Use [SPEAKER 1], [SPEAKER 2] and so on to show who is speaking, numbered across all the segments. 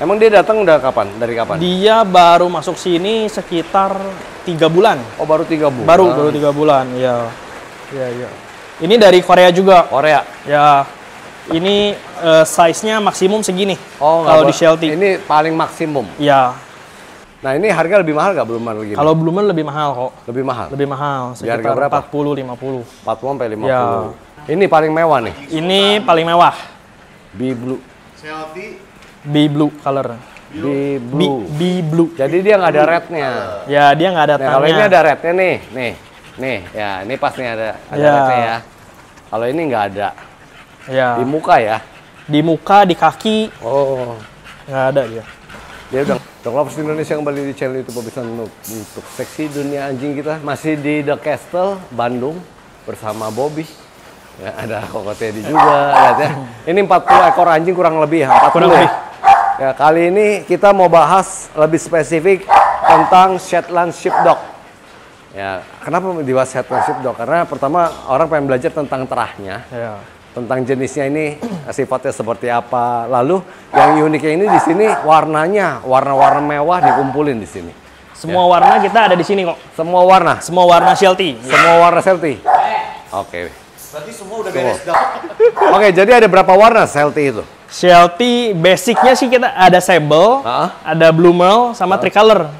[SPEAKER 1] Emang dia datang udah kapan? Dari kapan?
[SPEAKER 2] Dia baru masuk sini sekitar tiga bulan.
[SPEAKER 1] Oh baru tiga bulan.
[SPEAKER 2] Baru baru tiga bulan, ya. Ya ya. Ini dari Korea juga.
[SPEAKER 1] Korea.
[SPEAKER 2] Ya. Ini eh, size-nya maksimum segini.
[SPEAKER 1] Oh
[SPEAKER 2] kalau di Shelty.
[SPEAKER 1] Ini paling maksimum.
[SPEAKER 2] Ya.
[SPEAKER 1] Nah ini harga lebih mahal nggak belum gini?
[SPEAKER 2] Kalau Bloomer lebih mahal kok.
[SPEAKER 1] lebih mahal.
[SPEAKER 2] Lebih mahal.
[SPEAKER 1] Di harga
[SPEAKER 2] Sekitar
[SPEAKER 1] berapa?
[SPEAKER 2] 40 50.
[SPEAKER 1] 40 sampai 50.
[SPEAKER 2] Ya.
[SPEAKER 1] Ini paling mewah nih.
[SPEAKER 2] Ini paling mewah.
[SPEAKER 1] B blue.
[SPEAKER 2] B blue color.
[SPEAKER 1] B blue.
[SPEAKER 2] B blue.
[SPEAKER 1] Jadi dia nggak ada rednya.
[SPEAKER 2] Ya, dia nggak ada
[SPEAKER 1] Nah kalau ini ada rednya nih, nih, nih, ya ini pas nih ada ada
[SPEAKER 2] Ya.
[SPEAKER 1] rednya ya. Kalau ini nggak ada
[SPEAKER 2] Ya.
[SPEAKER 1] di muka ya.
[SPEAKER 2] Di muka, di kaki
[SPEAKER 1] Oh,
[SPEAKER 2] nggak ada dia.
[SPEAKER 1] dia udah. Dok Lovers Indonesia kembali di channel YouTube Pemirsa untuk, untuk seksi dunia anjing kita masih di The Castle Bandung bersama Bobby. Ya, ada Koko Teddy juga, lihat ya. Ini 40 ekor anjing kurang lebih ya, 40
[SPEAKER 2] Kurang
[SPEAKER 1] ya.
[SPEAKER 2] lebih.
[SPEAKER 1] Ya, kali ini kita mau bahas lebih spesifik tentang Shetland Sheepdog. Ya, kenapa dibahas Shetland Sheepdog? Karena pertama orang pengen belajar tentang terahnya,
[SPEAKER 2] Ya.
[SPEAKER 1] tentang jenisnya ini sifatnya seperti apa. Lalu yang uniknya ini di sini warnanya, warna-warna mewah dikumpulin di sini.
[SPEAKER 2] Semua warna kita ada di sini kok.
[SPEAKER 1] Semua warna,
[SPEAKER 2] Semua warna Shelty.
[SPEAKER 1] semua warna Celti. Oke.
[SPEAKER 3] Berarti semua udah beres dah.
[SPEAKER 1] Oke, jadi ada berapa warna Celti itu?
[SPEAKER 2] Shelty basicnya sih kita ada sable,
[SPEAKER 1] Ah.
[SPEAKER 2] ada blue merle, sama tricolor.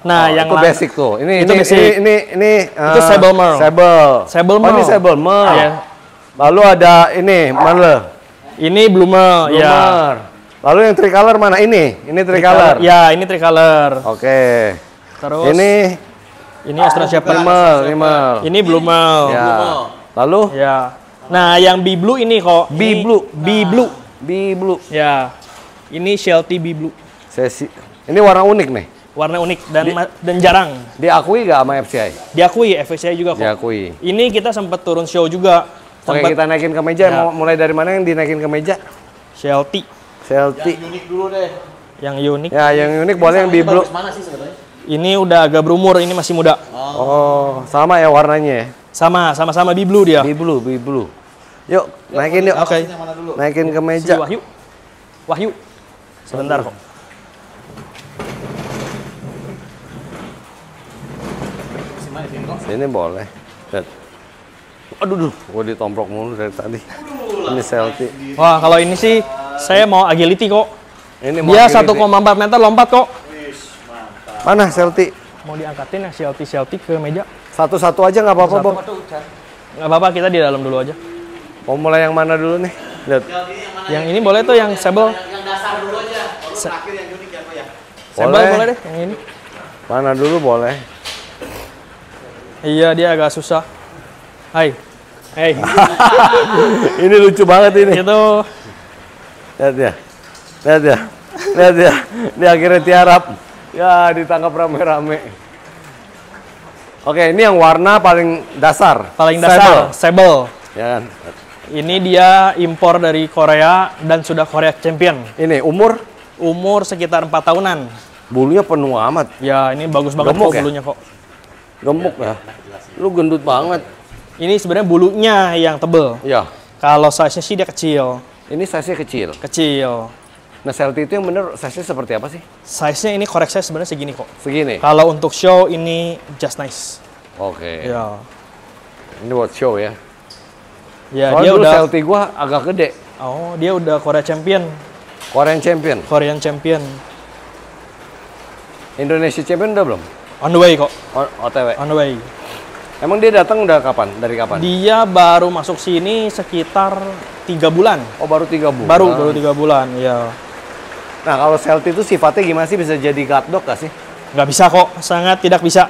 [SPEAKER 2] Nah,
[SPEAKER 1] Oh,
[SPEAKER 2] yang
[SPEAKER 1] itu
[SPEAKER 2] lang-
[SPEAKER 1] basic tuh. Ini
[SPEAKER 2] Itu
[SPEAKER 1] ini,
[SPEAKER 2] basic.
[SPEAKER 1] ini ini ini
[SPEAKER 2] Itu
[SPEAKER 1] eh,
[SPEAKER 2] sable merle.
[SPEAKER 1] Sable.
[SPEAKER 2] Sable
[SPEAKER 1] Oh, ini sable merle.
[SPEAKER 2] Iya.
[SPEAKER 1] Lalu ada ini merle.
[SPEAKER 2] Ini blue merle, ya.
[SPEAKER 1] Lalu yang tricolor mana? Ini. Ini tricolor.
[SPEAKER 2] Ya, ini tricolor.
[SPEAKER 1] Oke.
[SPEAKER 2] Terus
[SPEAKER 1] Ini
[SPEAKER 2] ini Australian Shepherd.
[SPEAKER 1] rimel.
[SPEAKER 2] Ini blue merle.
[SPEAKER 1] Ya. Lalu
[SPEAKER 2] Ya. Nah, yang B blue ini kok.
[SPEAKER 1] B blue.
[SPEAKER 2] B blue.
[SPEAKER 1] B blue.
[SPEAKER 2] Ya. Ini Shelty B blue.
[SPEAKER 1] Sesi. Ini warna unik nih.
[SPEAKER 2] Warna unik dan ma- dan jarang.
[SPEAKER 1] Diakui gak sama FCI?
[SPEAKER 2] Diakui FSCI juga kok.
[SPEAKER 1] Diakui.
[SPEAKER 2] Ini kita sempat turun show juga.
[SPEAKER 1] Oke,
[SPEAKER 2] Sempat
[SPEAKER 1] kita naikin ke meja.
[SPEAKER 2] Ya.
[SPEAKER 1] Mau mulai dari mana yang dinaikin ke meja?
[SPEAKER 2] Shelty
[SPEAKER 1] Celti.
[SPEAKER 3] Unik dulu deh.
[SPEAKER 2] yang unik.
[SPEAKER 1] Ya, yang unik boleh yang B blue.
[SPEAKER 3] Bagus mana sih sebenarnya?
[SPEAKER 2] Ini udah agak berumur, ini masih muda.
[SPEAKER 1] Oh, sama ya warnanya ya.
[SPEAKER 2] Sama, sama-sama B blue dia.
[SPEAKER 1] B blue, B blue. Yuk, naikin yuk.
[SPEAKER 2] Oke.
[SPEAKER 3] Yang mana dulu?
[SPEAKER 1] Naikin ke
[SPEAKER 2] Si
[SPEAKER 1] meja.
[SPEAKER 2] Wahyu. Wahyu. Sebentar kok.
[SPEAKER 3] Sini
[SPEAKER 1] boleh. Lihat. Aduh, duh, gua ditomprok mulu dari tadi. Ini Celti.
[SPEAKER 2] Wah, kalau ini sih saya mau agility kok.
[SPEAKER 1] Ini mau
[SPEAKER 2] Dia
[SPEAKER 1] agility.
[SPEAKER 2] 1,4 meter lompat kok.
[SPEAKER 1] Mana Celti?
[SPEAKER 2] Mau diangkatin yang Shelty Shelty ke meja.
[SPEAKER 1] Satu-satu aja nggak apa-apa, Bob.
[SPEAKER 2] Nggak apa-apa, kita di dalam dulu aja.
[SPEAKER 1] Mau mulai yang mana dulu nih? Lihat.
[SPEAKER 2] Yang ini boleh tuh yang sable.
[SPEAKER 3] Yang dasar dulu aja. Baru terakhir yang unik ya, Pak ya.
[SPEAKER 2] Sable
[SPEAKER 1] Boleh.
[SPEAKER 2] boleh deh, yang ini.
[SPEAKER 1] Mana dulu boleh.
[SPEAKER 2] Iya, dia agak susah. Hai. Hey.
[SPEAKER 1] ini lucu banget ini.
[SPEAKER 2] itu
[SPEAKER 1] Lihat ya. Lihat ya. Lihat ya. Dia akhirnya tiarap. Ya, ditangkap rame-rame. Oke, ini yang warna paling dasar.
[SPEAKER 2] paling dasar, sable.
[SPEAKER 1] Ya kan?
[SPEAKER 2] Ini dia impor dari Korea dan sudah Korea champion.
[SPEAKER 1] Ini umur
[SPEAKER 2] Umur sekitar 4 tahunan.
[SPEAKER 1] bulunya penuh amat.
[SPEAKER 2] Ya, ini bagus banget
[SPEAKER 1] Gemuk
[SPEAKER 2] kok
[SPEAKER 1] ya?
[SPEAKER 2] bulunya kok.
[SPEAKER 1] Gemuk ya. Lu gendut banget.
[SPEAKER 2] Ini sebenarnya bulunya yang tebel.
[SPEAKER 1] Ya.
[SPEAKER 2] Kalau size-nya sih dia kecil.
[SPEAKER 1] Ini size-nya kecil.
[SPEAKER 2] Kecil.
[SPEAKER 1] Nah, Celti itu yang bener size-nya seperti apa sih?
[SPEAKER 2] Size-nya ini korek saya sebenarnya segini kok.
[SPEAKER 1] Segini.
[SPEAKER 2] Kalau untuk show ini just nice.
[SPEAKER 1] Oke.
[SPEAKER 2] Ya.
[SPEAKER 1] Ini buat show ya.
[SPEAKER 2] Ya,
[SPEAKER 1] Soalnya
[SPEAKER 2] dia
[SPEAKER 1] dulu
[SPEAKER 2] udah
[SPEAKER 1] Celti gua agak gede.
[SPEAKER 2] Oh, dia udah Korea champion.
[SPEAKER 1] Korean champion.
[SPEAKER 2] Korean champion.
[SPEAKER 1] Indonesia champion udah belum?
[SPEAKER 2] On the way kok.
[SPEAKER 1] O- OTW.
[SPEAKER 2] On the way.
[SPEAKER 1] Emang dia datang udah kapan? Dari kapan?
[SPEAKER 2] Dia baru masuk sini sekitar tiga bulan.
[SPEAKER 1] Oh, baru tiga bulan.
[SPEAKER 2] Baru baru tiga bulan, ya.
[SPEAKER 1] Nah, kalau Celti itu sifatnya gimana sih? Bisa jadi guard dog gak sih?
[SPEAKER 2] Nggak bisa kok, sangat tidak bisa.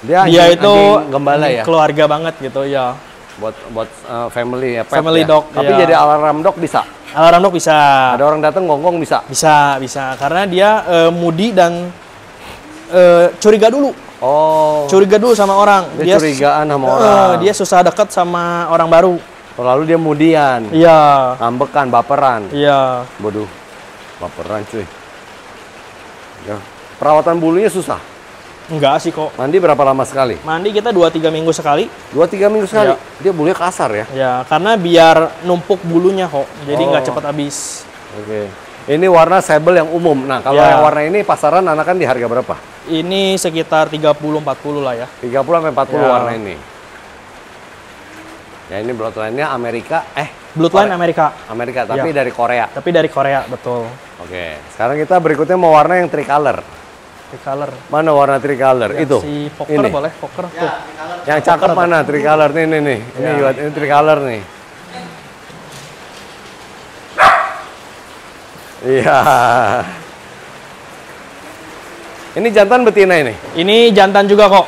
[SPEAKER 1] Dia,
[SPEAKER 2] Dia
[SPEAKER 1] anjing-
[SPEAKER 2] itu
[SPEAKER 1] anjing gembala ya?
[SPEAKER 2] keluarga banget gitu ya.
[SPEAKER 1] Buat buat uh, family ya, pet
[SPEAKER 2] Family
[SPEAKER 1] ya.
[SPEAKER 2] dog,
[SPEAKER 1] Tapi
[SPEAKER 2] iya.
[SPEAKER 1] jadi alarm dog bisa.
[SPEAKER 2] Alarm dog bisa.
[SPEAKER 1] Ada orang datang gonggong bisa.
[SPEAKER 2] Bisa, bisa. Karena dia eh, mudi dan eh, curiga dulu.
[SPEAKER 1] Oh.
[SPEAKER 2] Curiga dulu sama orang.
[SPEAKER 1] Dia curigaan sama
[SPEAKER 2] eh,
[SPEAKER 1] orang.
[SPEAKER 2] Dia susah dekat sama orang baru.
[SPEAKER 1] Lalu dia mudian.
[SPEAKER 2] Iya.
[SPEAKER 1] Ngambekan, baperan.
[SPEAKER 2] Iya.
[SPEAKER 1] Bodoh. Baperan cuy. Ya. Perawatan bulunya susah.
[SPEAKER 2] Enggak sih kok.
[SPEAKER 1] Mandi berapa lama sekali?
[SPEAKER 2] Mandi kita 2-3 minggu sekali.
[SPEAKER 1] Dua tiga minggu sekali.
[SPEAKER 2] Iya.
[SPEAKER 1] Dia bulunya kasar ya.
[SPEAKER 2] Ya, karena biar numpuk bulunya kok. Jadi nggak
[SPEAKER 1] Oh.
[SPEAKER 2] cepat habis.
[SPEAKER 1] Oke. Ini warna sable yang umum. Nah, kalau
[SPEAKER 2] Ya.
[SPEAKER 1] yang warna ini pasaran anakan di harga berapa?
[SPEAKER 2] Ini sekitar 30-40 lah ya.
[SPEAKER 1] 30 sampai 40
[SPEAKER 2] Ya.
[SPEAKER 1] warna ini. Ya ini bloodline-nya Amerika, eh
[SPEAKER 2] Bloodline
[SPEAKER 1] Korea.
[SPEAKER 2] Amerika,
[SPEAKER 1] Amerika, tapi
[SPEAKER 2] Ya.
[SPEAKER 1] dari Korea.
[SPEAKER 2] tapi dari Korea, betul.
[SPEAKER 1] Oke, sekarang kita berikutnya mau warna yang tricolor.
[SPEAKER 2] Tricolor.
[SPEAKER 1] Mana warna tricolor?
[SPEAKER 2] Ya,
[SPEAKER 1] Itu.
[SPEAKER 2] Si poker
[SPEAKER 1] ini.
[SPEAKER 2] boleh, poker tuh.
[SPEAKER 1] Yang cakep mana tricolor nih nih nih. Ini
[SPEAKER 2] Ya.
[SPEAKER 1] ini tricolor nih. Iya. Ini jantan betina ini.
[SPEAKER 2] Ini jantan juga kok.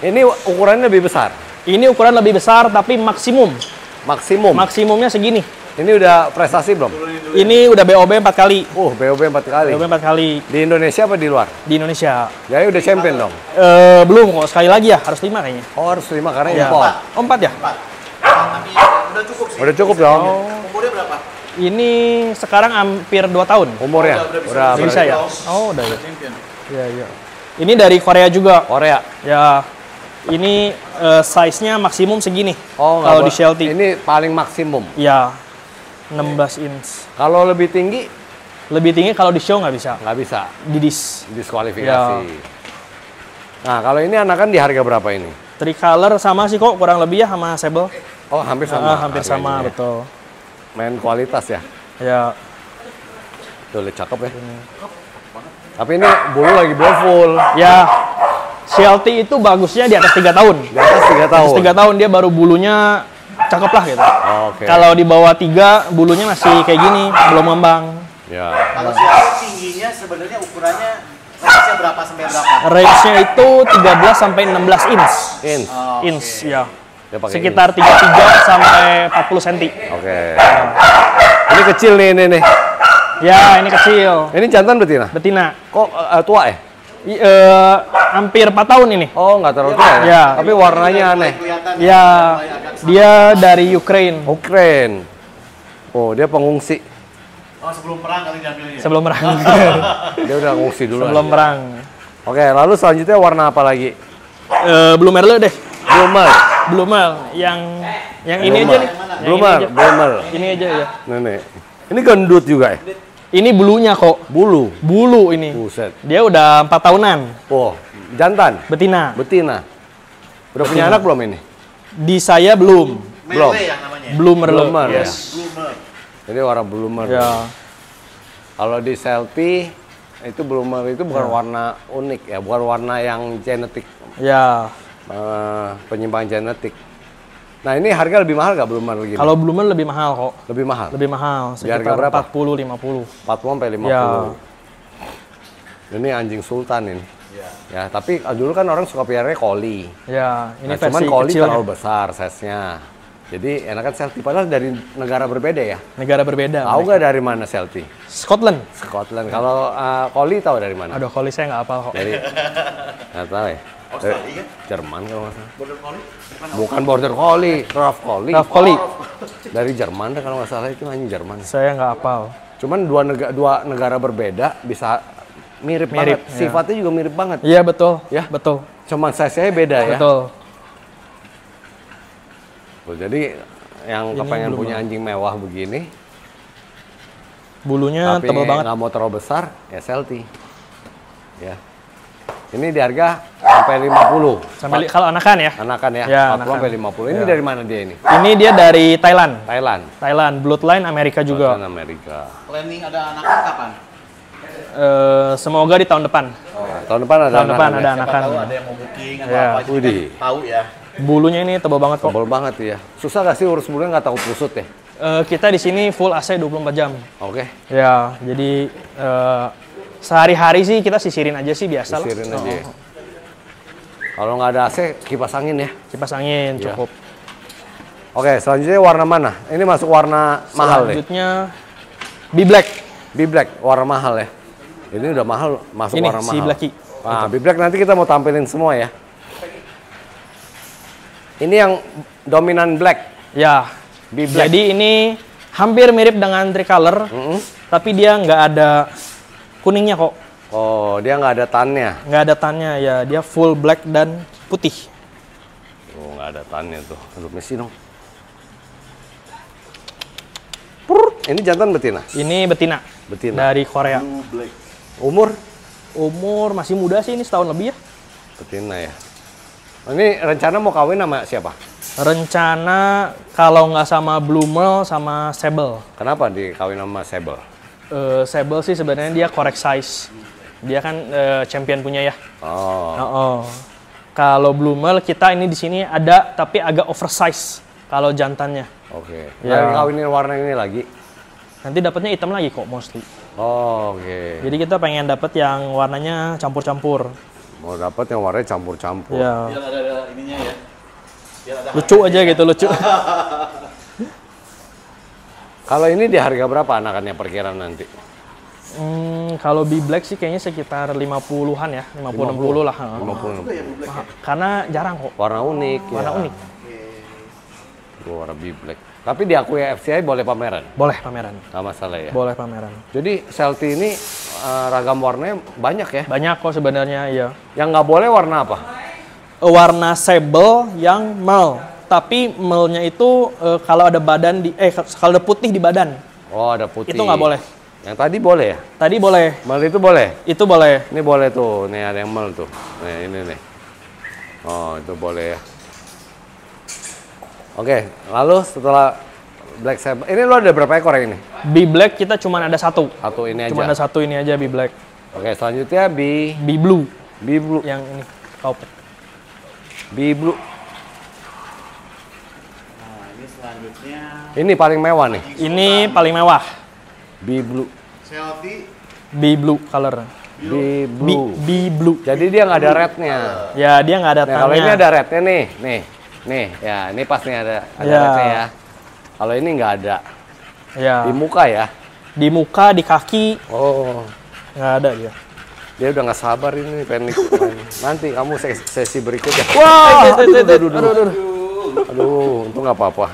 [SPEAKER 1] Ini ukurannya lebih besar.
[SPEAKER 2] Ini ukuran lebih besar tapi maksimum.
[SPEAKER 1] Maksimum.
[SPEAKER 2] Maksimumnya segini.
[SPEAKER 1] Ini udah prestasi belum?
[SPEAKER 2] Ini udah BOB 4 kali.
[SPEAKER 1] Uh, BOB 4 kali.
[SPEAKER 2] BOB 4 kali
[SPEAKER 1] Di Indonesia apa di luar?
[SPEAKER 2] di Indonesia.
[SPEAKER 1] Jadi udah champion dong.
[SPEAKER 2] Eh belum kok, sekali lagi ya, harus 5 kayaknya.
[SPEAKER 1] Oh, harus terima karena
[SPEAKER 2] Ya.
[SPEAKER 1] impor.
[SPEAKER 2] Oh, 4 ya?
[SPEAKER 3] Tapi udah cukup sih.
[SPEAKER 1] Udah cukup dong.
[SPEAKER 3] Umurnya berapa?
[SPEAKER 2] Ini sekarang hampir 2 tahun.
[SPEAKER 1] Umurnya
[SPEAKER 3] udah bisa-
[SPEAKER 1] udah
[SPEAKER 2] Bisa ya? Oh, udah ya.
[SPEAKER 3] Champion.
[SPEAKER 2] Iya, iya. Ini dari Korea juga.
[SPEAKER 1] Korea.
[SPEAKER 2] Ya. Ini eh, size-nya maksimum segini.
[SPEAKER 1] Oh, nggak
[SPEAKER 2] kalau di Shelty.
[SPEAKER 1] Ini paling maksimum.
[SPEAKER 2] Ya. 16 inch.
[SPEAKER 1] Kalau lebih tinggi
[SPEAKER 2] Lebih tinggi kalau di show nggak bisa.
[SPEAKER 1] nggak bisa
[SPEAKER 2] Didis.
[SPEAKER 1] diskualifikasi. Nah, kalau ini anakan di harga berapa ini?
[SPEAKER 2] Tricolor sama sih kok, kurang lebih ya sama Sable.
[SPEAKER 1] Oh, hampir sama.
[SPEAKER 2] Ah, hampir sama,
[SPEAKER 1] ya.
[SPEAKER 2] betul.
[SPEAKER 1] Main kualitas ya.
[SPEAKER 2] Ya,
[SPEAKER 1] Tuh, lihat cakep ya. Tapi ini bulu lagi belum full.
[SPEAKER 2] ya. Shelty itu bagusnya di atas tiga tahun.
[SPEAKER 1] Di atas 3
[SPEAKER 2] Atas
[SPEAKER 1] tahun.
[SPEAKER 2] tiga tahun dia baru bulunya cakep lah gitu.
[SPEAKER 1] Oke.
[SPEAKER 2] Kalau di bawah tiga bulunya masih kayak gini, belum ngembang.
[SPEAKER 1] Ya.
[SPEAKER 3] Kalau siapa tingginya sebenarnya ukurannya range-nya berapa sampai berapa?
[SPEAKER 2] Range-nya itu 13 sampai 16 inch.
[SPEAKER 1] In.
[SPEAKER 3] Oh,
[SPEAKER 2] Inch, ya.
[SPEAKER 1] Dia pakai
[SPEAKER 2] Sekitar 33 sampai 40 cm.
[SPEAKER 1] Oke. Ini kecil nih, ini nih.
[SPEAKER 2] Ya, ini kecil.
[SPEAKER 1] Ini jantan betina.
[SPEAKER 2] Betina.
[SPEAKER 1] Kok eh, tua ya?
[SPEAKER 2] I- eh, hampir 4 tahun ini.
[SPEAKER 1] Oh, nggak terlalu tua ya?
[SPEAKER 2] Ya.
[SPEAKER 1] Tapi warnanya aneh.
[SPEAKER 2] Ya, dia dari Ukraine
[SPEAKER 1] keren. Oh, dia pengungsi.
[SPEAKER 3] Oh, sebelum perang kali diambilnya.
[SPEAKER 2] sebelum perang.
[SPEAKER 1] Dia udah ngungsi dulu.
[SPEAKER 2] sebelum perang.
[SPEAKER 1] Oke, lalu selanjutnya warna apa lagi?
[SPEAKER 2] Eh, belum Merle deh.
[SPEAKER 1] Bloomer.
[SPEAKER 2] Bloomer yang yang ini aja nih. Aja.
[SPEAKER 1] bloomer.
[SPEAKER 2] Ini aja ya.
[SPEAKER 1] Nenek. Ini gendut juga ya?
[SPEAKER 2] Ini bulunya kok.
[SPEAKER 1] Bulu.
[SPEAKER 2] Bulu ini.
[SPEAKER 1] Buset.
[SPEAKER 2] Dia udah empat tahunan.
[SPEAKER 1] Oh, jantan.
[SPEAKER 2] Betina.
[SPEAKER 1] Betina. Udah punya anak belum ini?
[SPEAKER 2] Di saya belum.
[SPEAKER 1] Belum.
[SPEAKER 3] Merle yang namanya.
[SPEAKER 2] Belum.
[SPEAKER 1] Bloomer ya.
[SPEAKER 2] Yes.
[SPEAKER 3] Bloomer.
[SPEAKER 1] Ini warna bloomer.
[SPEAKER 2] Ya.
[SPEAKER 1] Kalau di selfie itu bloomer itu bukan
[SPEAKER 2] Ya.
[SPEAKER 1] warna unik ya, bukan warna yang genetik
[SPEAKER 2] Ya.
[SPEAKER 1] eh, penyimpangan genetik. Nah ini harga lebih mahal nggak bloomer gini?
[SPEAKER 2] Kalau Bloomer lebih mahal kok.
[SPEAKER 1] lebih mahal,
[SPEAKER 2] Lebih mahal.
[SPEAKER 1] Di harga
[SPEAKER 2] Sekitar
[SPEAKER 1] berapa?
[SPEAKER 2] 40 50.
[SPEAKER 1] 40 sampai 50.
[SPEAKER 2] Ya.
[SPEAKER 1] Ini anjing sultan ini. Ya, tapi dulu kan orang suka piaranya koli.
[SPEAKER 2] Ya, ini
[SPEAKER 1] Nah, cuman
[SPEAKER 2] versi
[SPEAKER 1] koli
[SPEAKER 2] kecilnya.
[SPEAKER 1] terlalu besar size-nya. Jadi enakan Celtic padahal dari negara berbeda ya.
[SPEAKER 2] Negara berbeda.
[SPEAKER 1] Tahu nggak dari mana Celtic?
[SPEAKER 2] Scotland.
[SPEAKER 1] Scotland. Kalau uh, koli tahu dari mana?
[SPEAKER 2] Aduh, koli saya nggak hafal kok.
[SPEAKER 1] Dari nggak tahu ya.
[SPEAKER 3] Australia kan?
[SPEAKER 1] Jerman kalau nggak salah.
[SPEAKER 3] Border collie? Bukan.
[SPEAKER 1] Bukan border collie, rough collie.
[SPEAKER 2] Rough collie.
[SPEAKER 1] Dari Jerman deh kalau nggak salah itu anjing Jerman.
[SPEAKER 2] Saya nggak hafal.
[SPEAKER 1] Cuman dua negara dua negara berbeda bisa mirip,
[SPEAKER 2] Mirip,
[SPEAKER 1] banget.
[SPEAKER 2] ya.
[SPEAKER 1] Sifatnya juga mirip banget.
[SPEAKER 2] Iya betul.
[SPEAKER 1] Ya?
[SPEAKER 2] Betul.
[SPEAKER 1] Cuman size-nya beda ya.
[SPEAKER 2] Betul.
[SPEAKER 1] Tuh, jadi yang
[SPEAKER 2] Ini
[SPEAKER 1] kepengen punya anjing mewah begini,
[SPEAKER 2] Bulunya
[SPEAKER 1] tapi
[SPEAKER 2] tebal banget.
[SPEAKER 1] nggak mau terlalu besar, ya. Ya. Ini di harga sampai 50.
[SPEAKER 2] Sampai kalau anakan ya.
[SPEAKER 1] Anakan ya,
[SPEAKER 2] Ya,
[SPEAKER 1] 40
[SPEAKER 2] anakan.
[SPEAKER 1] sampai 50. Ini
[SPEAKER 2] Ya.
[SPEAKER 1] dari mana dia ini?
[SPEAKER 2] Ini dia dari Thailand.
[SPEAKER 1] Thailand.
[SPEAKER 2] Thailand, Bloodline Amerika juga.
[SPEAKER 1] Thailand, Amerika.
[SPEAKER 3] Planning ada anakan kapan?
[SPEAKER 2] Eh, semoga di tahun depan.
[SPEAKER 1] Nah, tahun depan ada
[SPEAKER 2] Tahun depan
[SPEAKER 1] anakan
[SPEAKER 2] ada
[SPEAKER 1] ya?
[SPEAKER 2] Anakan.
[SPEAKER 3] tahu ada yang mau booking atau
[SPEAKER 2] Ya.
[SPEAKER 3] apa. Jadi kan tahu ya.
[SPEAKER 2] Bulunya ini tebal banget kok.
[SPEAKER 1] Tebal banget ya. Susah gak sih urus bulunya nggak takut kusut ya?
[SPEAKER 2] Eh, kita di sini full AC 24 jam.
[SPEAKER 1] Oke,
[SPEAKER 2] Ya, jadi eh, sehari-hari sih kita sisirin aja sih biasa lah.
[SPEAKER 1] sisirin
[SPEAKER 2] Oh,
[SPEAKER 1] aja. ya. Kalau nggak ada AC, kipas angin ya.
[SPEAKER 2] Kipas angin
[SPEAKER 1] Iya.
[SPEAKER 2] cukup.
[SPEAKER 1] Oke, selanjutnya warna mana? Ini masuk warna mahal deh.
[SPEAKER 2] Selanjutnya B-Black.
[SPEAKER 1] B-Black, warna mahal ya. Ini udah mahal, masuk
[SPEAKER 2] Ini
[SPEAKER 1] warna
[SPEAKER 2] si
[SPEAKER 1] mahal.
[SPEAKER 2] Blacky.
[SPEAKER 1] Nah, B-Black nanti kita mau tampilin semua ya. Ini yang dominan black.
[SPEAKER 2] Ya.
[SPEAKER 1] B-Black.
[SPEAKER 2] Jadi ini hampir mirip dengan tricolor,
[SPEAKER 1] Mm-mm.
[SPEAKER 2] tapi dia nggak ada kuningnya kok.
[SPEAKER 1] Oh, dia nggak ada tannya.
[SPEAKER 2] Nggak ada tannya ya, dia full black dan putih.
[SPEAKER 1] Oh, nggak ada tannya tuh. Aduh, Messi dong. Prut. Ini jantan betina.
[SPEAKER 2] Ini betina.
[SPEAKER 1] Betina.
[SPEAKER 2] dari Korea.
[SPEAKER 3] Black.
[SPEAKER 1] Umur?
[SPEAKER 2] Umur masih muda sih ini setahun lebih ya.
[SPEAKER 1] Betina ya. Ini rencana mau kawin sama siapa?
[SPEAKER 2] Rencana kalau nggak sama Blue Merle sama Sable.
[SPEAKER 1] Kenapa dikawin sama Sable?
[SPEAKER 2] Eh, Sable sih sebenarnya dia correct size. Dia kan eh, champion punya ya.
[SPEAKER 1] Oh,
[SPEAKER 2] Oh, oh. Kalau Blue Merle kita ini di sini ada tapi agak oversize kalau jantannya.
[SPEAKER 1] oke.
[SPEAKER 2] Ya.
[SPEAKER 1] Nah, kawinin warna ini lagi.
[SPEAKER 2] Nanti dapatnya hitam lagi kok mostly.
[SPEAKER 1] Oh, oke.
[SPEAKER 2] Jadi kita pengen dapet yang warnanya campur-campur.
[SPEAKER 1] Mau dapat yang warnanya campur-campur.
[SPEAKER 2] Ya.
[SPEAKER 3] Biar ada, ada ininya ya. Biar ada
[SPEAKER 2] Lucu aja gitu, lucu.
[SPEAKER 1] Kalau ini di harga berapa anakannya perkiraan nanti?
[SPEAKER 2] Hmm, kalau B Black sih kayaknya sekitar 50-an ya, 50 60 lah. ha.
[SPEAKER 1] 50.
[SPEAKER 3] juga ya ya.
[SPEAKER 2] Karena jarang kok.
[SPEAKER 1] Warna unik.
[SPEAKER 2] Warna
[SPEAKER 1] ya.
[SPEAKER 2] unik.
[SPEAKER 1] Tuh, warna B black. Tapi diakui FCI boleh pameran.
[SPEAKER 2] Boleh pameran.
[SPEAKER 1] Nggak masalah ya.
[SPEAKER 2] Boleh pameran.
[SPEAKER 1] Jadi Celti ini eh, ragam warnanya banyak ya.
[SPEAKER 2] Banyak kok sebenarnya ya.
[SPEAKER 1] Yang nggak boleh warna apa?
[SPEAKER 2] Warna sable yang merle. Tapi merle-nya itu eh, kalau ada badan di eh kalau ada putih di badan,
[SPEAKER 1] Oh, ada putih.
[SPEAKER 2] itu nggak boleh.
[SPEAKER 1] Yang tadi boleh ya?
[SPEAKER 2] Tadi boleh.
[SPEAKER 1] Mal itu boleh.
[SPEAKER 2] Itu boleh.
[SPEAKER 1] Ini boleh tuh. Nih ada yang mal tuh. Nih ini nih. Oh, itu boleh ya. Oke, lalu setelah Black Sable, ini lo ada berapa ekor yang ini?
[SPEAKER 2] B Black kita cuma ada satu.
[SPEAKER 1] Satu ini
[SPEAKER 2] Cuma
[SPEAKER 1] aja.
[SPEAKER 2] ada satu ini aja B Black.
[SPEAKER 1] Oke, selanjutnya B
[SPEAKER 2] B Blue
[SPEAKER 1] B blue.
[SPEAKER 2] yang ini. Kaupet.
[SPEAKER 1] B blue.
[SPEAKER 3] Nah, ini selanjutnya
[SPEAKER 1] Ini paling mewah nih.
[SPEAKER 2] Ini paling mewah.
[SPEAKER 1] B blue.
[SPEAKER 3] Celti
[SPEAKER 2] B Blue color.
[SPEAKER 1] B
[SPEAKER 2] B,
[SPEAKER 1] blue.
[SPEAKER 2] B Blue.
[SPEAKER 1] Jadi dia nggak ada rednya.
[SPEAKER 2] Ya, dia nggak ada
[SPEAKER 1] Nah, kalau ini ada rednya nih, nih, nih, ya, ini pas nih ada ada
[SPEAKER 2] Ya.
[SPEAKER 1] rednya ya. Kalau ini nggak ada
[SPEAKER 2] Ya.
[SPEAKER 1] di muka ya.
[SPEAKER 2] Di muka, di kaki,
[SPEAKER 1] Oh,
[SPEAKER 2] nggak ada dia.
[SPEAKER 1] dia udah nggak sabar ini pengen ikutan. Nanti kamu ses- sesi berikutnya.
[SPEAKER 2] Wah,
[SPEAKER 1] aduh, aduh, aduh, aduh,
[SPEAKER 2] aduh, aduh.
[SPEAKER 1] Aduh, untung nggak apa-apa.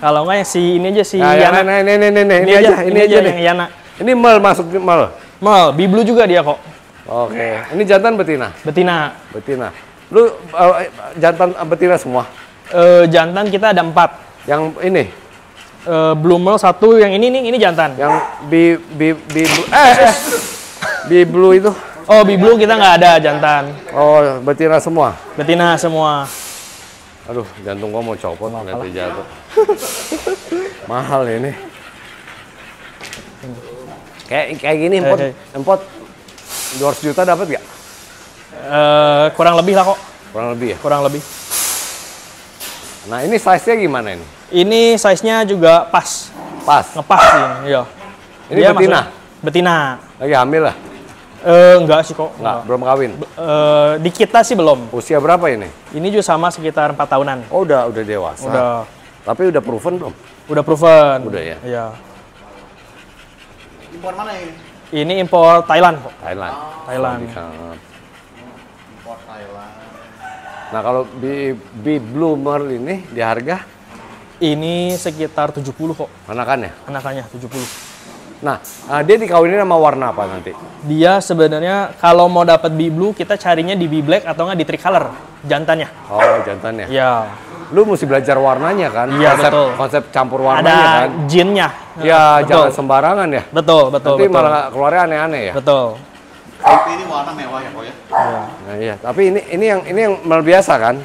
[SPEAKER 2] Kalau nggak yang si ini aja si
[SPEAKER 1] Nah, yang
[SPEAKER 2] Yana.
[SPEAKER 1] ini, ini, ini, ini, ini aja, ini aja
[SPEAKER 2] yang
[SPEAKER 1] nih.
[SPEAKER 2] Yana.
[SPEAKER 1] Ini mal masuk mal.
[SPEAKER 2] Mal, B Blue juga dia kok.
[SPEAKER 1] Oke, ini jantan betina,
[SPEAKER 2] Betina.
[SPEAKER 1] betina. Lu eh, jantan betina semua.
[SPEAKER 2] Eh, jantan kita ada empat.
[SPEAKER 1] Yang ini,
[SPEAKER 2] Eh, Blue Merle satu, yang ini nih, ini jantan.
[SPEAKER 1] yang bi bi bi eh, eh. bi blue itu.
[SPEAKER 2] Oh, B Blue kita nggak ada jantan.
[SPEAKER 1] Oh, betina semua.
[SPEAKER 2] Betina semua.
[SPEAKER 1] Aduh, jantung gua mau copot nanti jatuh. Mahal ini. Kayak kayak gini empot,
[SPEAKER 2] Eh,
[SPEAKER 1] empot 200 juta dapat gak?
[SPEAKER 2] Eh, kurang lebih lah kok,
[SPEAKER 1] Kurang lebih ya.
[SPEAKER 2] kurang lebih.
[SPEAKER 1] Nah, ini size-nya gimana ini?
[SPEAKER 2] Ini size-nya juga pas,
[SPEAKER 1] Pas.
[SPEAKER 2] ngepas sih. Iya.
[SPEAKER 1] Ini
[SPEAKER 2] Dia
[SPEAKER 1] betina?
[SPEAKER 2] betina.
[SPEAKER 1] Lagi hamil lah?
[SPEAKER 2] Eh, enggak sih kok.
[SPEAKER 1] Enggak, belum kawin.
[SPEAKER 2] Eh, di kita sih belum.
[SPEAKER 1] Usia berapa ini?
[SPEAKER 2] Ini juga sama sekitar 4 tahunan.
[SPEAKER 1] Oh, udah udah dewasa.
[SPEAKER 2] Udah
[SPEAKER 1] Tapi udah proven belum?
[SPEAKER 2] udah proven.
[SPEAKER 1] Udah ya?
[SPEAKER 2] Iya.
[SPEAKER 3] impor mana ini?
[SPEAKER 2] Ini impor Thailand kok.
[SPEAKER 1] Thailand.
[SPEAKER 2] Thailand.
[SPEAKER 1] Sangat.
[SPEAKER 3] Impor Thailand.
[SPEAKER 1] Nah, kalau bi blue merle ini di harga
[SPEAKER 2] Ini sekitar 70 kok
[SPEAKER 1] anakannya.
[SPEAKER 2] anakannya 70.
[SPEAKER 1] Nah, ah, dia dikawinin sama warna apa nanti?
[SPEAKER 2] Dia sebenarnya kalau mau dapat B blue kita carinya di B black atau nggak di tricolor jantannya.
[SPEAKER 1] Oh, jantannya.
[SPEAKER 2] Ya.
[SPEAKER 1] Lu mesti belajar warnanya kan?
[SPEAKER 2] Iya,
[SPEAKER 1] konsep,
[SPEAKER 2] betul.
[SPEAKER 1] Konsep campur
[SPEAKER 2] Ada
[SPEAKER 1] warnanya kan?
[SPEAKER 2] jinnya.
[SPEAKER 1] Ya,
[SPEAKER 2] betul.
[SPEAKER 1] jangan sembarangan ya.
[SPEAKER 2] Betul, betul,
[SPEAKER 1] Nanti
[SPEAKER 2] betul.
[SPEAKER 1] malah keluarnya aneh-aneh ya.
[SPEAKER 2] Betul.
[SPEAKER 3] Tapi ini warna mewah ya kok ya.
[SPEAKER 2] Ya.
[SPEAKER 1] Nah, iya, tapi ini ini yang ini yang mal biasa kan?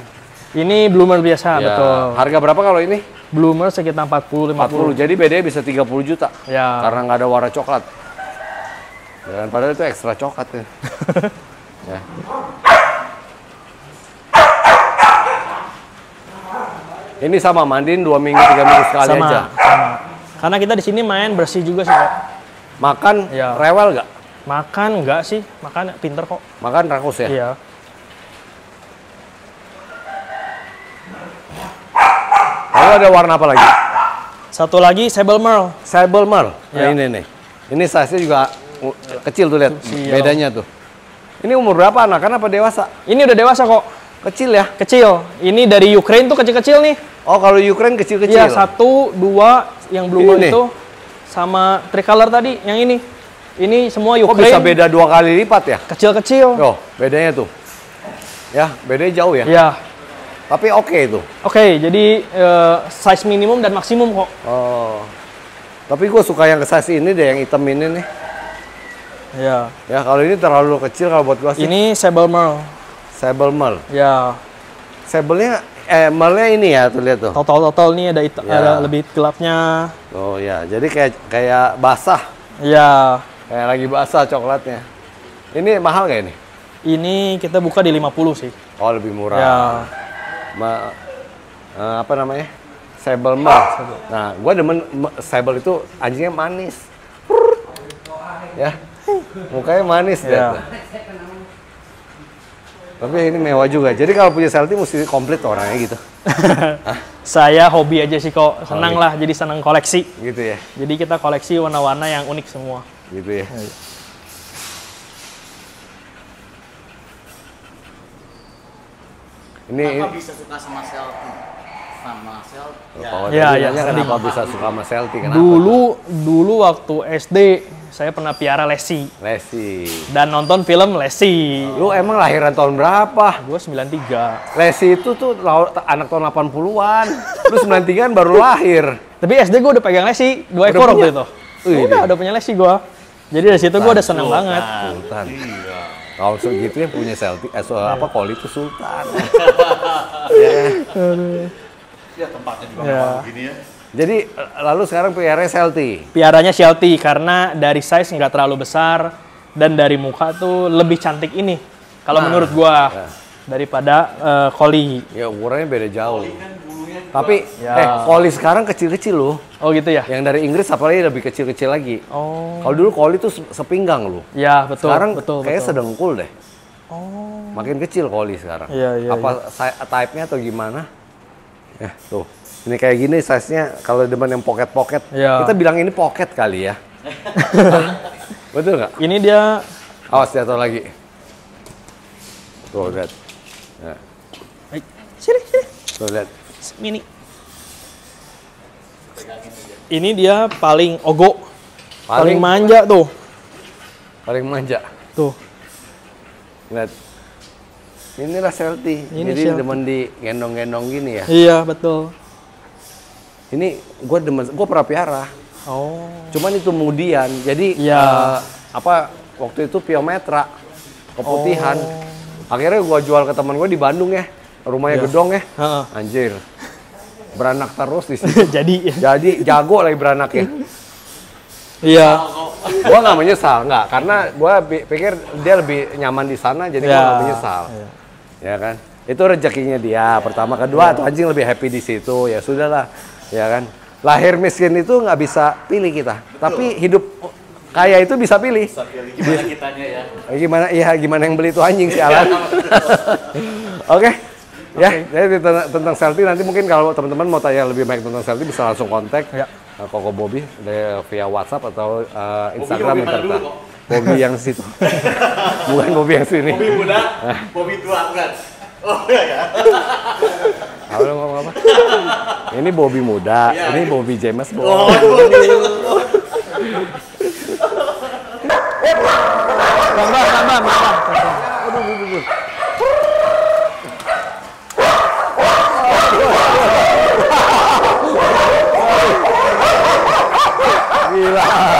[SPEAKER 2] Ini bloomer biasa,
[SPEAKER 1] Ya,
[SPEAKER 2] betul.
[SPEAKER 1] Harga berapa kalau ini?
[SPEAKER 2] Bloomer sekitar 40 50.
[SPEAKER 1] 40. Jadi bedanya bisa 30 juta.
[SPEAKER 2] Ya.
[SPEAKER 1] Karena nggak ada warna coklat. Dan padahal itu ekstra coklat ya. ya. Ini sama mandiin dua minggu tiga minggu sekali
[SPEAKER 2] sama,
[SPEAKER 1] aja.
[SPEAKER 2] sama. Karena kita di sini main bersih juga sih kok.
[SPEAKER 1] Makan
[SPEAKER 2] Ya.
[SPEAKER 1] rewel nggak?
[SPEAKER 2] Makan enggak sih? Makan pinter kok.
[SPEAKER 1] Makan rakus ya.
[SPEAKER 2] Iya.
[SPEAKER 1] Lalu ada warna apa lagi?
[SPEAKER 2] Satu lagi Sable Merle.
[SPEAKER 1] Sable Merle. Nah,
[SPEAKER 2] Ya.
[SPEAKER 1] ini nih. Ini size-nya juga kecil tuh lihat bedanya tuh. Ini umur berapa anak? Kan apa dewasa?
[SPEAKER 2] Ini udah dewasa kok.
[SPEAKER 1] Kecil ya.
[SPEAKER 2] Kecil. Ini dari Ukraine tuh kecil-kecil nih.
[SPEAKER 1] Oh, kalau Ukraine kecil-kecil.
[SPEAKER 2] Iya, satu, dua, yang blue
[SPEAKER 1] Ini.
[SPEAKER 2] itu sama tricolor tadi, yang ini. Ini semua
[SPEAKER 1] Kok
[SPEAKER 2] Ukraine.
[SPEAKER 1] bisa beda dua kali lipat ya?
[SPEAKER 2] Kecil-kecil.
[SPEAKER 1] Tuh, bedanya tuh. Ya, bedanya jauh ya.
[SPEAKER 2] Ya.
[SPEAKER 1] Tapi oke itu.
[SPEAKER 2] Oke, jadi eh, size minimum dan maksimum kok.
[SPEAKER 1] Oh. Tapi gue suka yang size ini deh, yang hitam ini nih.
[SPEAKER 2] Ya.
[SPEAKER 1] Ya kalau ini terlalu kecil kalau buat gue sih.
[SPEAKER 2] Ini Sable Merle.
[SPEAKER 1] Sable Merle.
[SPEAKER 2] Ya.
[SPEAKER 1] Sable-nya, eh Merle-nya ini ya tuh lihat tuh.
[SPEAKER 2] Total-total nih ada
[SPEAKER 1] Ya.
[SPEAKER 2] ada lebih gelapnya.
[SPEAKER 1] Oh ya, jadi kayak kayak basah,
[SPEAKER 2] Ya.
[SPEAKER 1] kayak lagi basah coklatnya. Ini mahal nggak ini?
[SPEAKER 2] Ini kita buka di 50 sih.
[SPEAKER 1] Oh lebih murah.
[SPEAKER 2] Ya.
[SPEAKER 1] Ma- eh, apa namanya? Sable Merle. Nah, gue demen me- Sable itu anjingnya manis. Ya, mukanya manis deh.
[SPEAKER 2] Ya.
[SPEAKER 1] Tapi ini mewah juga. Jadi kalau punya Celti mesti komplit orangnya gitu.
[SPEAKER 2] Saya hobi aja sih kok. Senang lah, jadi senang koleksi.
[SPEAKER 1] Gitu ya.
[SPEAKER 2] Jadi kita koleksi warna-warna yang unik semua.
[SPEAKER 1] Gitu ya. Ini,
[SPEAKER 3] Kenapa bisa suka sama Celtic? Sama Celtic? Ya.
[SPEAKER 1] kalau
[SPEAKER 2] Ya, ya,
[SPEAKER 1] kenapa bisa suka sama Celti? Kenapa?
[SPEAKER 2] Dulu dulu waktu SD saya pernah piara Lesi
[SPEAKER 1] Lesi.
[SPEAKER 2] dan nonton film Lesi.
[SPEAKER 1] Lu emang lahiran tahun berapa?
[SPEAKER 2] Gue 93.
[SPEAKER 1] Lesi itu tuh lau- anak tahun 80-an. Lu 93 baru lahir.
[SPEAKER 2] Tapi SD gue udah pegang Lesi, dua ekor waktu itu. Udah, udah punya Lesi gue. Jadi dari situ gue udah seneng banget.
[SPEAKER 1] Sultan. Kalau segitu yang punya Celtic, eh, soal apa koli itu Sultan.
[SPEAKER 3] Ya tempatnya juga
[SPEAKER 2] Ya.
[SPEAKER 3] memang begini ya.
[SPEAKER 1] Jadi lalu sekarang pelihara Celti.
[SPEAKER 2] Piaranya Shelty karena dari size nggak terlalu besar dan dari muka tuh lebih cantik ini. Kalau
[SPEAKER 1] Nah,
[SPEAKER 2] menurut gua
[SPEAKER 1] ya.
[SPEAKER 2] daripada eh, collie.
[SPEAKER 1] Ya ukurannya beda jauh. Tapi
[SPEAKER 2] Ya.
[SPEAKER 1] eh koli sekarang kecil-kecil loh.
[SPEAKER 2] Oh gitu ya?
[SPEAKER 1] Yang dari Inggris apalagi lebih kecil-kecil lagi.
[SPEAKER 2] Oh,
[SPEAKER 1] Kalau dulu koli tuh se- sepinggang loh.
[SPEAKER 2] ya betul.
[SPEAKER 1] sekarang
[SPEAKER 2] betul,
[SPEAKER 1] kayaknya
[SPEAKER 2] betul.
[SPEAKER 1] sedengkul deh.
[SPEAKER 2] Oh,
[SPEAKER 1] Makin kecil koli sekarang.
[SPEAKER 2] Iya, iya,
[SPEAKER 1] Apa si- type-nya atau gimana? Ya, tuh. Ini kayak gini size-nya kalau demen yang pocket-pocket.
[SPEAKER 2] Iya.
[SPEAKER 1] Kita bilang ini pocket kali ya. Betul nggak?
[SPEAKER 2] ini dia
[SPEAKER 1] Awas jatuh lagi. Tuh, lihat. Nah,
[SPEAKER 2] Baik. sini sini
[SPEAKER 1] tuh lihat.
[SPEAKER 2] Mini. Ini dia paling ogo, paling,
[SPEAKER 1] Paling
[SPEAKER 2] manja tuh.
[SPEAKER 1] paling manja.
[SPEAKER 2] Tuh.
[SPEAKER 1] Lihat. Inilah Celti.
[SPEAKER 2] Ini
[SPEAKER 1] Jadi demen di gendong-gendong gini ya.
[SPEAKER 2] Iya, betul.
[SPEAKER 1] Ini gue demen, gue pernah piara.
[SPEAKER 2] Oh.
[SPEAKER 1] Cuman itu kemudian, jadi
[SPEAKER 2] Iya.
[SPEAKER 1] eh, apa waktu itu piometra keputihan.
[SPEAKER 2] Oh.
[SPEAKER 1] Akhirnya gua jual ke teman gue di Bandung ya, rumahnya
[SPEAKER 2] Iya.
[SPEAKER 1] gedong ya.
[SPEAKER 2] Heeh.
[SPEAKER 1] Anjir, beranak terus di situ.
[SPEAKER 2] Jadi
[SPEAKER 1] Jadi jago lagi beranaknya.
[SPEAKER 2] iya.
[SPEAKER 1] gua nggak menyesal, nggak, karena gua pi- pikir dia lebih nyaman di sana, jadi gua
[SPEAKER 2] Ya.
[SPEAKER 1] nggak menyesal.
[SPEAKER 2] Iya.
[SPEAKER 1] Ya kan? Itu rezekinya dia. Pertama, kedua, tuh anjing lebih happy di situ. Ya sudahlah, ya kan? Lahir miskin itu nggak bisa pilih kita, tapi hidup kaya itu bisa pilih.
[SPEAKER 3] Bisa pilih gimana kitanya ya.
[SPEAKER 1] Eh, Gimana? Iya, gimana yang beli itu anjing si Alan. Oke. Ya, jadi tentang, tentang Celti nanti mungkin kalau teman-teman mau tanya lebih banyak tentang Celti bisa langsung kontak
[SPEAKER 2] Ya.
[SPEAKER 1] eh, Koko Bobby dari- via WhatsApp atau eh, Instagram
[SPEAKER 3] Bobby kok?
[SPEAKER 1] Bobby yang situ. Bukan Bobby yang sini.
[SPEAKER 3] Bobby muda, Bobby tua bukan? Oh iya ya.
[SPEAKER 1] Apa ngomong apa? Ini Bobby muda,
[SPEAKER 3] Iya,
[SPEAKER 1] ini
[SPEAKER 3] iya.
[SPEAKER 1] Bobby James
[SPEAKER 3] Oh,
[SPEAKER 1] Bond.
[SPEAKER 2] Tambah, tambah, tambah.
[SPEAKER 1] @웃